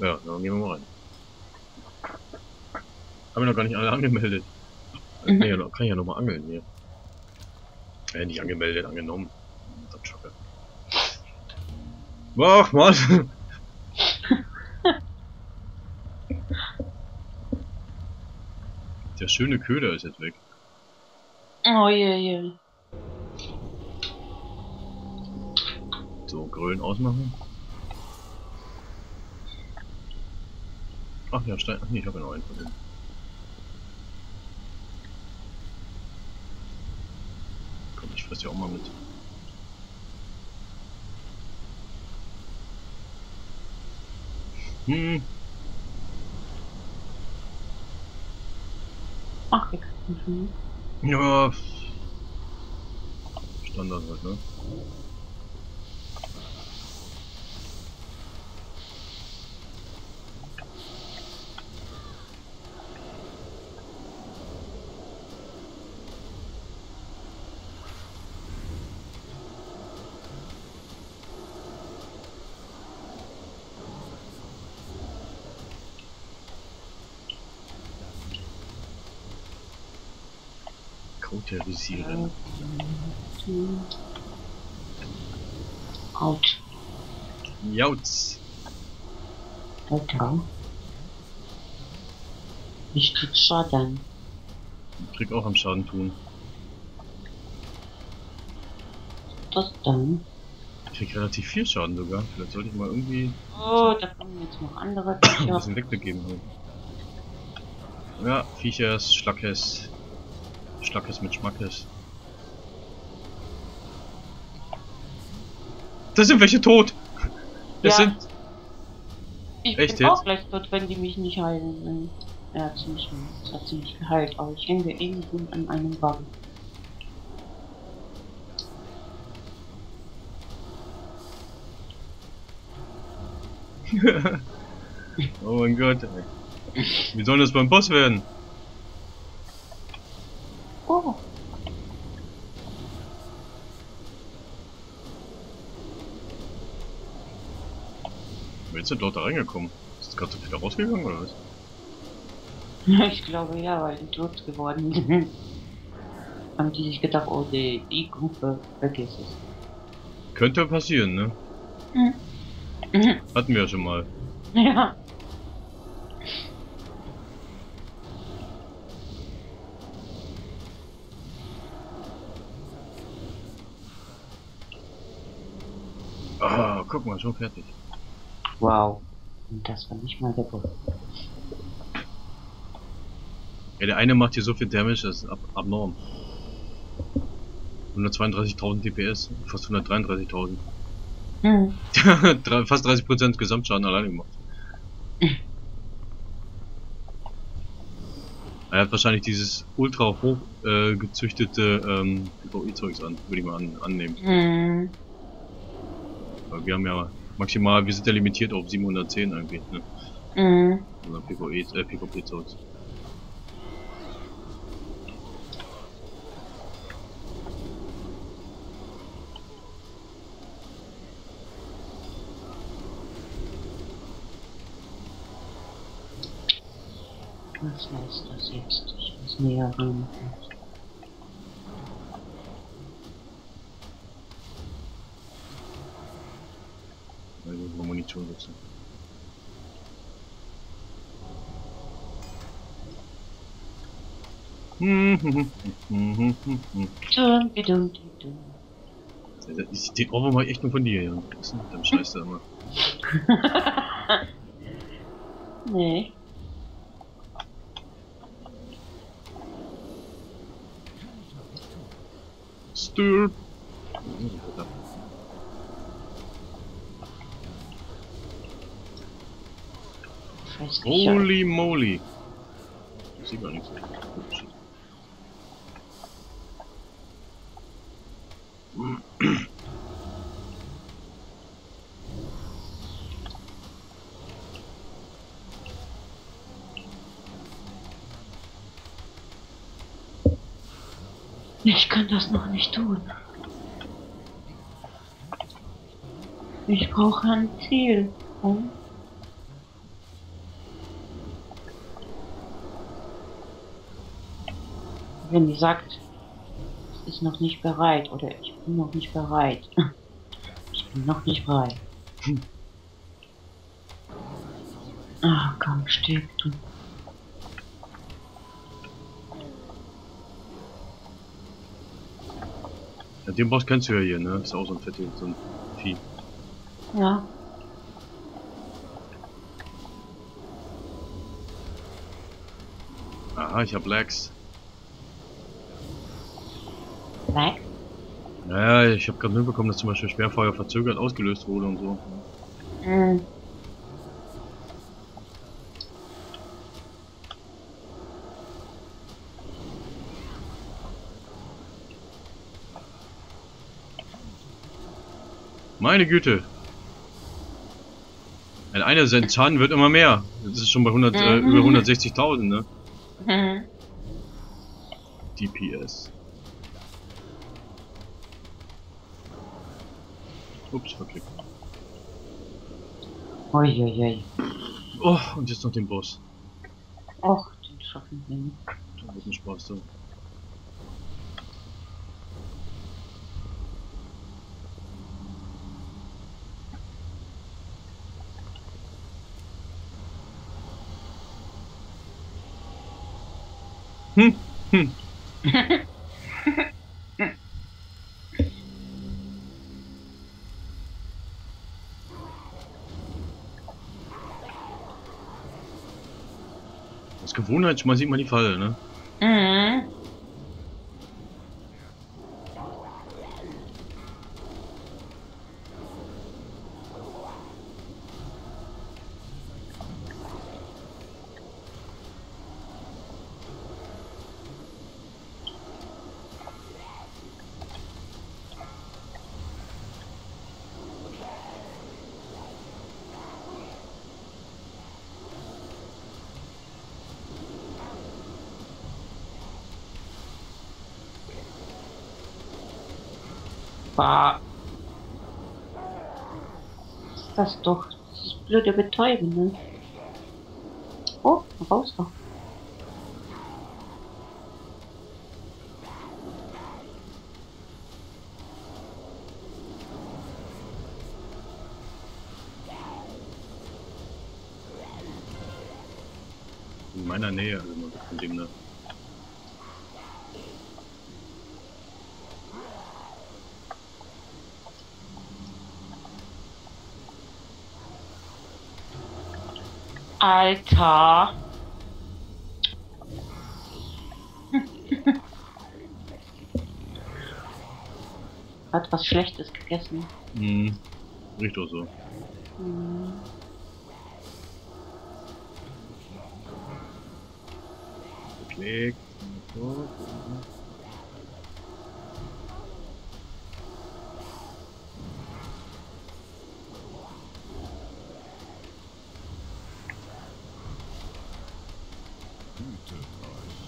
Ja, dann gehen wir mal rein. Haben wir noch gar nicht alle angemeldet. Mhm. Kann, noch, kann ja noch mal angeln hier. Äh, nicht angemeldet, angenommen. Das Schocke. Ach, Mann! Der schöne Köder ist jetzt weg. Oh je, je. So, Grölen ausmachen. Ach ja, Stein. Ach nee, ich habe ja noch einen von denen. Komm, ich fress ja auch mal mit. Hm, Ach, wir kriegen schon. ja. Standard halt, ne? Kauterisieren. Autsch. Jauz. Alter. Ich krieg Schaden. Ich krieg auch am Schaden tun. Was dann? Ich krieg relativ viel Schaden sogar. Vielleicht sollte ich mal irgendwie Oh, da kommen jetzt noch andere ein Viecher. bisschen wegbegeben haben. Ja, Viechers, Schlackes. Schlackes mit Schmackes. Da sind welche tot! Es Ja. sind. Ich Echt bin jetzt? auch gleich tot, wenn die mich nicht heilen. Er hat ziemlich, es hat ziemlich geheilt, aber ich hänge irgendwo an einem Wagen. oh mein Gott, ey. Wie soll das beim Boss werden? Ist denn dort da reingekommen? Ist gerade so wieder rausgegangen oder was? ich glaube ja, weil die tot geworden sind. Haben die sich gedacht, oh die, die Gruppe, vergiss es. Könnte passieren, ne? Mhm. Hatten wir ja schon mal. Ja. Ah, guck mal, schon fertig. Wow. Und das war nicht mal der Boss. Ja, der eine macht hier so viel Damage, das ist ab abnorm. 132.000 DPS, fast 133.000. Hm. Fast 30% Gesamtschaden alleine gemacht. Er hat wahrscheinlich dieses ultra hoch äh, gezüchtete ähm, PvE-Zeugs an, würde ich mal an, annehmen. Hm. Weil wir haben ja maximal, wir sind ja limitiert auf 710 eigentlich, ne? Hm. Also PvE, äh, PvP-Zeugs. Was heißt das jetzt? Ich muss näher ran. Also mal Munition dum. Ich, den Ohrwurm ich echt nur von dir, ja. Was ist denn mit dem Scheiß da immer? Nee. Stirb! Scheiß Viecher. Holy moly! Ich seh gar nichts. Ich kann das noch nicht tun. Ich brauche ein Ziel. Um Wenn die sagt, es ist noch nicht bereit oder ich bin noch nicht bereit. Ich bin noch nicht bereit. Hm. Ah, komm, stirb du. Ja, den Boss kennst du ja hier, ne? Ist auch so ein fettes, so ein Vieh. Ja. Aha, ich hab Lags. Black? Naja, ich habe gerade mitbekommen, dass zum Beispiel Schwerfeuer verzögert ausgelöst wurde und so. Mhm. Meine Güte. Ein einer Cent Zahn wird immer mehr. Das ist schon bei 100, äh, Mhm. über 160.000, ne? Mhm. DPS. Ups, verklickt. Uiuiui. Oh, und jetzt noch den Boss. Och, den schaffen wir nicht. Da wird ein Spaß so. Hm, hm. Gewohnheit ich mal die Falle, ne? Ist das doch das blöde Betäuben, ne? Oh, raus doch. In meiner Nähe, also von dem, ne? Alter. Hat was Schlechtes gegessen. Hm. Riecht doch so. Hm. Geklickt. So.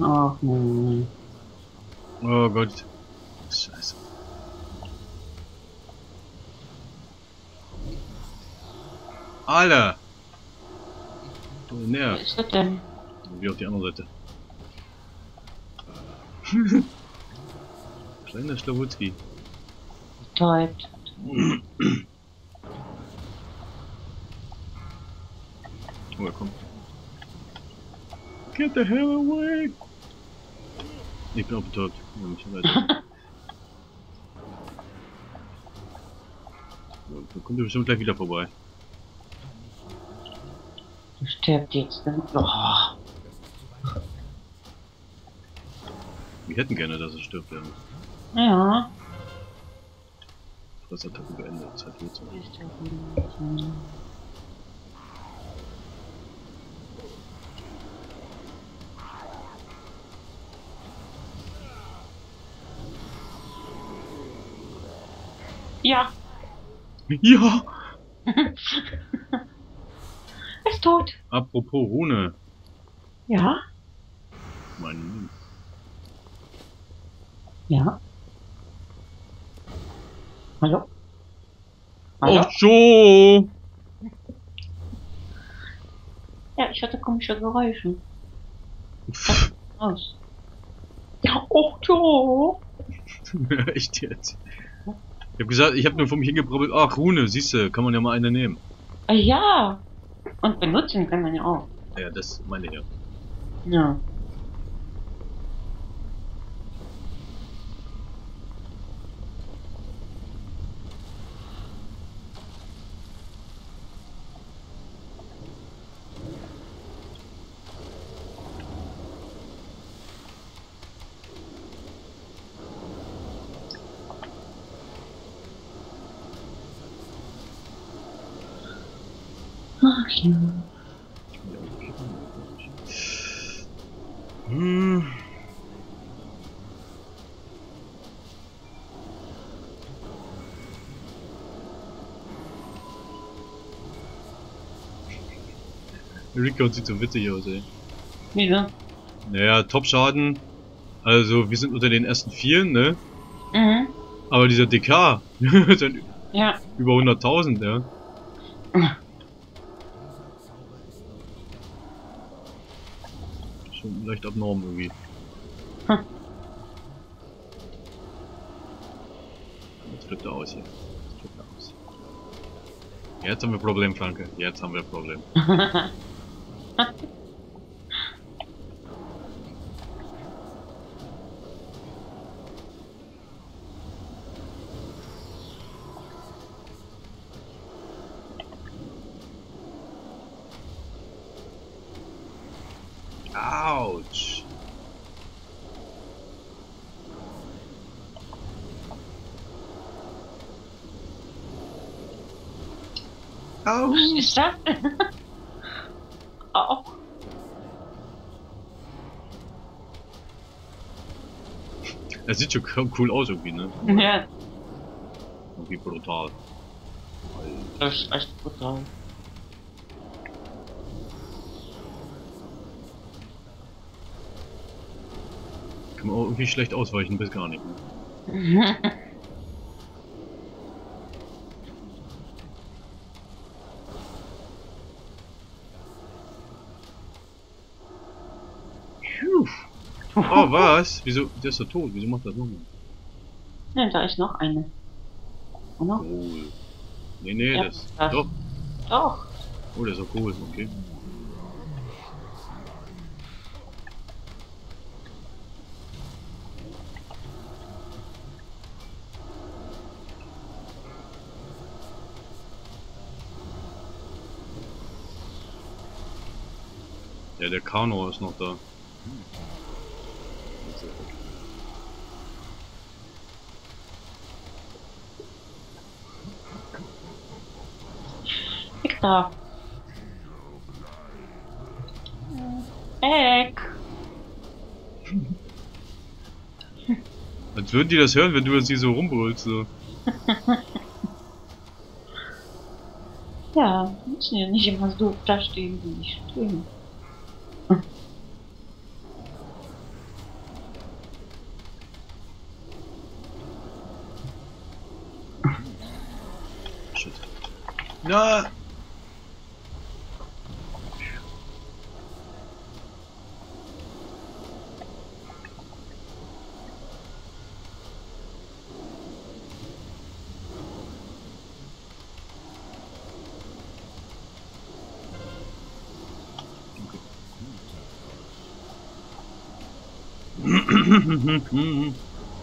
Ach nee. Oh Gott. Scheiße. Alter! Oh, näher. ist das denn? Wie auf die andere Seite. Kleiner Schlawutski. Betäubt. Oh, er kommt. Get the hell away! Ich bin auch betäubt. Ja, Da kommt er bestimmt gleich wieder vorbei. Du stirbt jetzt. Ne? Oh. Wir hätten gerne, dass er stirbt, ja. Ja. Fressattacke beendet. Zeit wird ja. Ja, ist tot. Apropos Rune. Ja, Mein ja. Hallo? Hallo? Oh, so! Ja, ich hatte komische Geräusche. Aus. Ja, Och, jo. Echt jetzt. Ich hab gesagt, ich hab nur vor mich hingebrabbelt, ach Rune, siehste, kann man ja mal eine nehmen. Ah, ja. Und benutzen kann man ja auch. Ja, das meine ich ja. Ja. Ach ja. Hm. Recon sieht so witzig aus, ey. Wieso? Naja, Top-Schaden. Also, wir sind unter den ersten vier, ne? Mhm. Aber dieser DK, sind Ja. über 100.000, ja. Schon leicht abnorm irgendwie. Hm. Jetzt flippt er aus hier. Jetzt flippt er aus. Jetzt haben wir Problem, Franke. Jetzt haben wir Problem. Ouch. Oh. Stop. das? Auch. Er sieht schon cool aus irgendwie, ne? Ja, Irgendwie brutal. das ist echt brutal. Kann man auch irgendwie schlecht ausweichen, bis gar nicht. Ne? Oh, was? Wieso? Der ist doch tot. Wieso macht das nochmal? Ja, da ist noch eine. Oder? Cool. Nee, nee, Ja, das. das- Doch. Doch. Oh, der ist auch cool. Okay. Ja, der Kano ist noch da. Ich da. Eck. Als würden die das hören, wenn du hier so rumbrüllst. So. Ja, müssen ja nicht immer so da stehen, wie ich stehen. Na!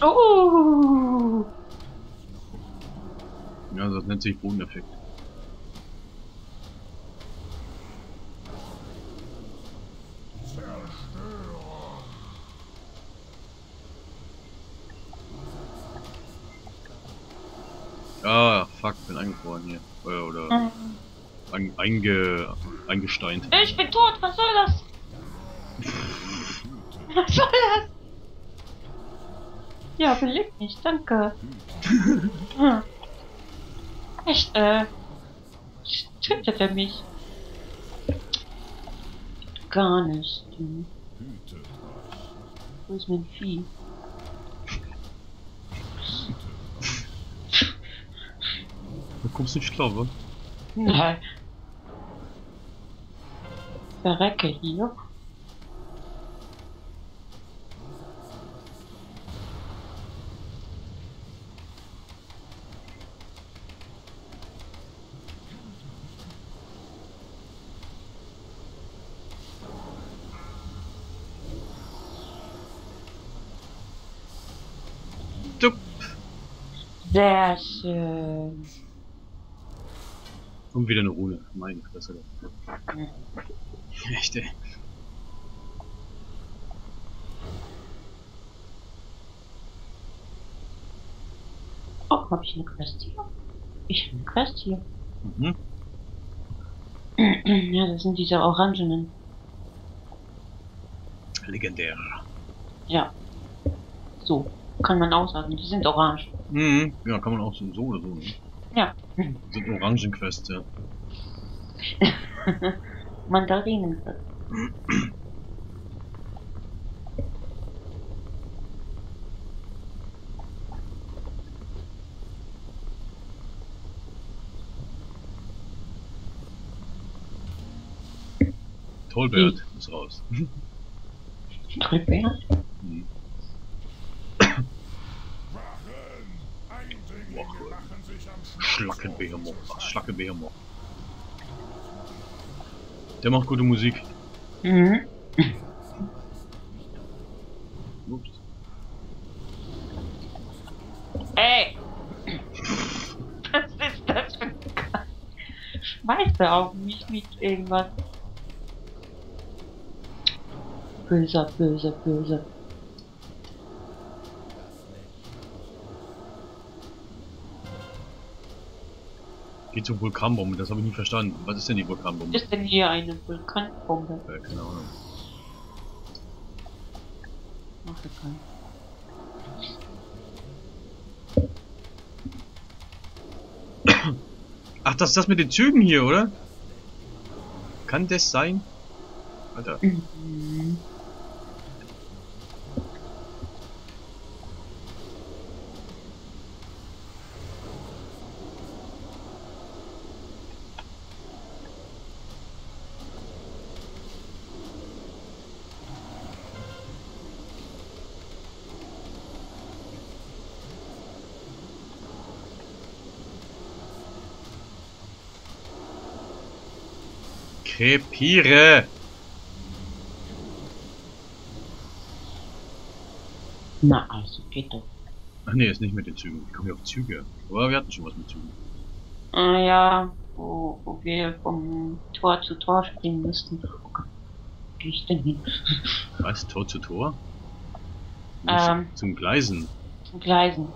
Oh. Ja, das nennt sich Bodeneffekt. Ah, fuck, bin eingefroren hier. Äh, Oder Ähm, ein, einge, eingesteint. Ich bin tot, was soll das? Was soll das? Ja, belebt mich, danke. Hm. Echt, äh. Tötet er mich? Gar nicht. Hm. Wo ist mein Vieh? kommst nicht klar, wa? Nein. Verrecke hier. Sehr schön. Und wieder eine Rune. Meine Fresse. Echt, ey. Oh, habe ich eine Quest hier? Ich habe eine Quest hier. Mhm. ja, das sind diese orangenen. Legendär. Ja. So, kann man auch sagen. Die sind orange. Mhm. Ja, kann man auch so, so oder so. Ne? Ja. Sind Orangenquests, ja. Mandarinen. Tollbert ist raus. Tollbert? Mhm. Schlackenbehemoth. Ach, Schlackenbehemoth. Der macht gute Musik. Mhm. Ups. Ey! Was ist das für ein Kack? Schmeiße auf mich mit irgendwas. Böser, böser, böser. Geht zum Vulkanbombe, das habe ich nie verstanden. Was ist denn die Vulkanbombe? Ist denn hier eine Vulkanbombe? Äh, keine Ahnung. Ach, egal. Ach, das ist das mit den Zügen hier, oder? Kann das sein? Alter. Krepiere! Na, also geht doch. Ach nee, ist nicht mit den Zügen. Ich komme ja auf Züge. Aber wir hatten schon was mit Zügen. Ah ja, wo, wo wir vom Tor zu Tor springen müssten. Wo gehe ich denn hin? Was? Tor zu Tor? Ähm. Zum Gleisen. Zum Gleisen.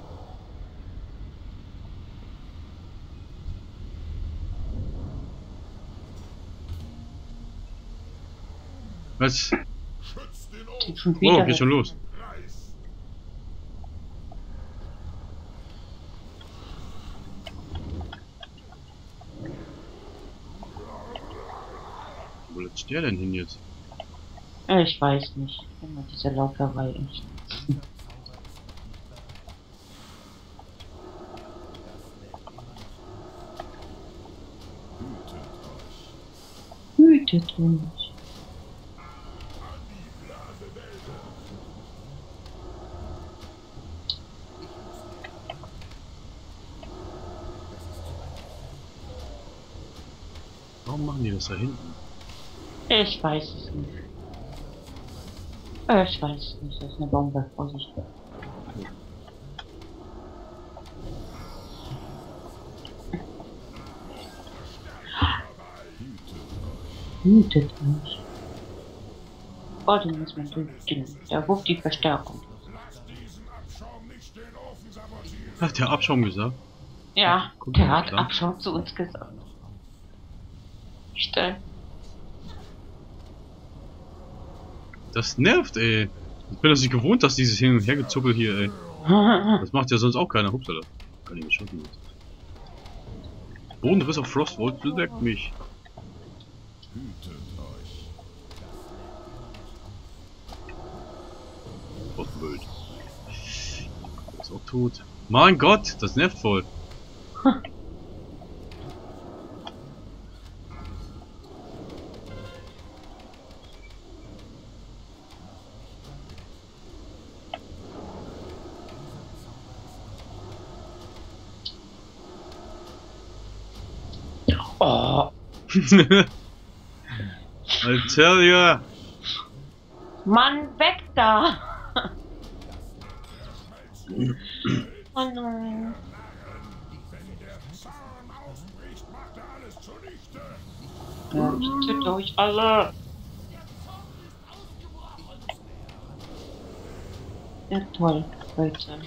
Was? Oh, wieder. geht schon los. Wo läuft der denn hin jetzt? Äh, Ich weiß nicht. Immer diese Lauferei. Hütet uns. Das da hinten? Ich weiß es nicht. Ich weiß es nicht. Das ist eine Bombe. Vorsicht. Hütet uns. Oh, den muss man töten. Der ruft die Verstärkung. Hat der Abschaum gesagt? Ja, Guck der hat. Abschaum zu uns gesagt. Stell. Das nervt, ey. Ich bin das nicht gewohnt, dass dieses Hin- und Hergezuppel hier, ey. Das macht ja sonst auch keiner. Hupsala. Kann ich jetzt. Bodenriss auf Frostwolf bewirkt mich. Frostwild. Ist auch tot. Mein Gott, das nervt voll. I tell you. Mann, weg da! oh nein. Ich töte euch alle! Ja, toll, Leute.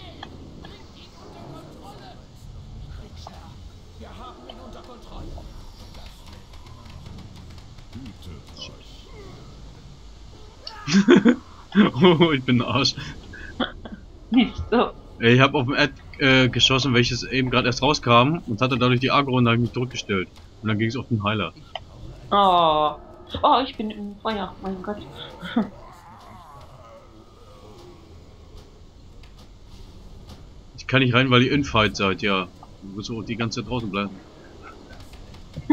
oh, ich bin ein Arsch. Nicht so. Ich habe auf ein Ad äh, geschossen, welches eben gerade erst rauskam und hatte dadurch die Agro und habe mich zurückgestellt. Und dann ging es auf den Heiler. Oh. Oh, ich bin im Feuer. Mein Gott. Ich kann nicht rein, weil ihr Infight seid, ja. Du musst auch die ganze Zeit draußen bleiben.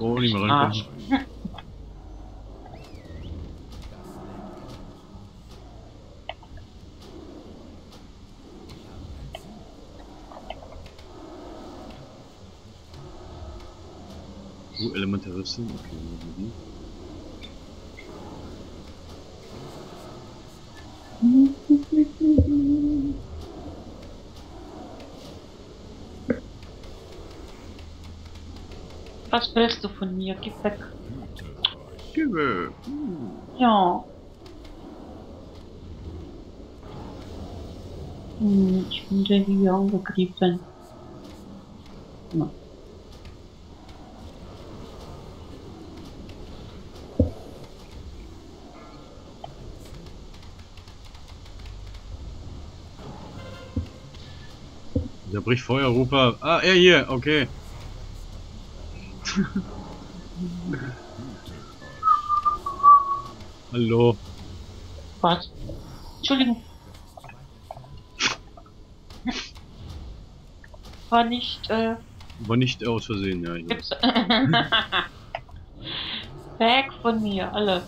oh, nicht mehr reinkommen. Arsch. Oh, Elementaristen. Okay, machen wir die. Was willst du von mir? Gib weg. Gebe. Ja. Hm, ich bin der hier angegriffen. Ja. Der bricht Feuerrufer. Ah, er hier, okay. Hallo. Was? Entschuldigung. War nicht, äh, War nicht aus Versehen, ja. Ich. Weg von mir, alle.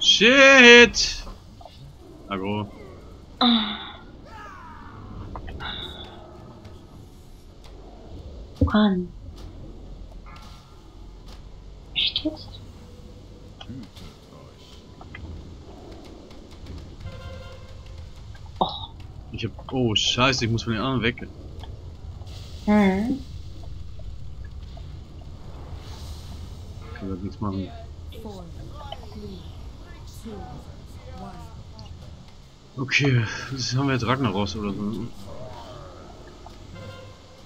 Shit! Agro. Mann. Echt jetzt? Oh. Ich hab. Oh, scheiße, ich muss von den anderen weg. Hm. Kann da nichts machen. Okay, das haben wir jetzt Ragnaros oder so. ne?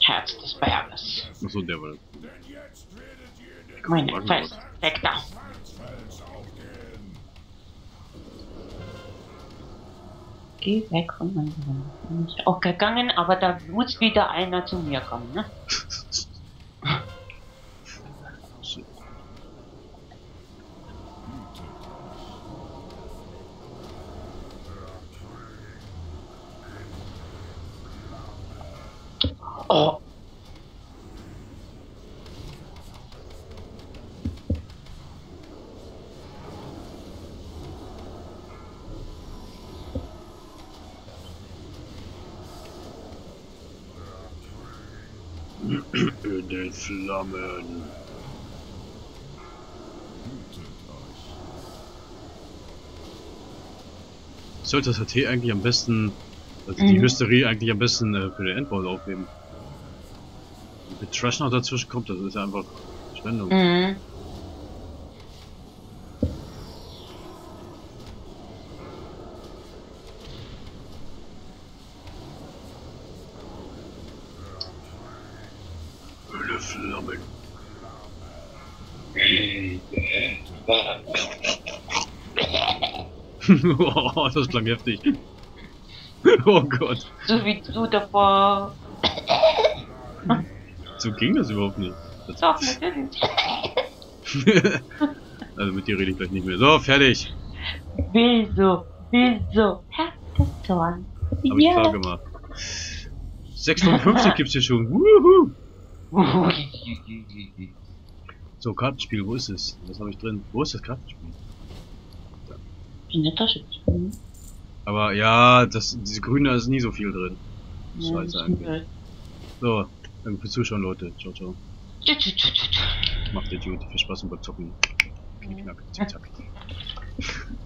Herz des Berges. Achso, der war das. Meine Ragnaros. Fest. Weg da. Geh weg von meinem Wohnung. Bin ich auch gegangen, aber da muss wieder einer zu mir kommen, ne? Shit. Oh. Flammen. Sollte das HT eigentlich am besten, also die Mhm. Hysterie eigentlich am besten äh, für den Endboss aufheben. Wenn Trash noch dazwischen kommt, das ist ja einfach Verschwendung. Mhm. oh, das klang heftig. oh Gott, So wie du davor. so ging das überhaupt nicht. Das Doch, natürlich. also mit dir rede ich gleich nicht mehr. So, fertig. Wieso? Wieso? Zorn. Hab ich klar gemacht. 650 gibt's hier schon. Wuhu. So, Kartenspiel, wo ist es? Was habe ich drin? Wo ist das Kartenspiel? In der Tasche. Mhm. Aber ja, das, diese grüne ist nie so viel drin. Ja, Scheiße eigentlich. gut. So, danke fürs Zuschauen, Leute. Ciao, ciao. Tschü, tschü, tschü. Macht ihr gut. Viel Spaß beim Zocken. Knick, knack, zick, zack.